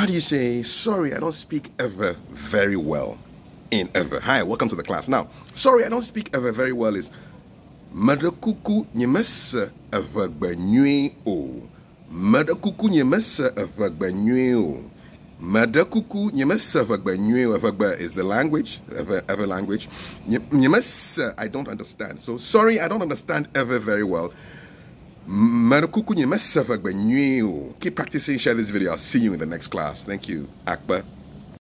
How do you say, sorry, I don't speak Ewe very well in Ewe? Hi, welcome to the class. Now, sorry, I don't speak Ewe very well is Meɖekuku nyemese ever o. Meɖekuku nyemese ever o. Meɖekuku nyemese ever o. Is the language, ever, Ewe language. Nyemese, I don't understand. So, sorry, I don't understand Ewe very well. Oh. Keep practicing, share this video. I'll see you in the next class. Thank you. Akbar.